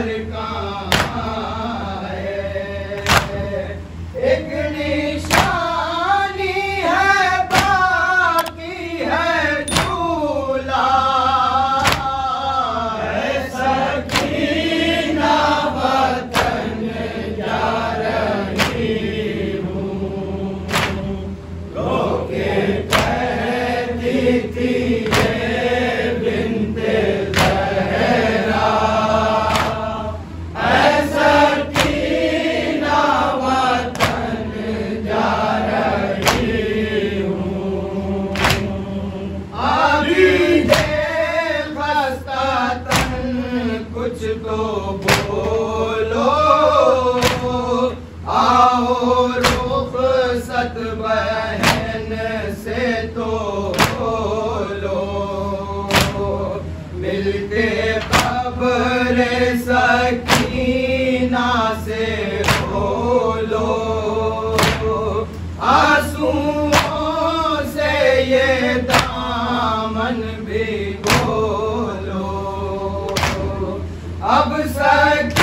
Friday दामन भी बोलो अब सकीना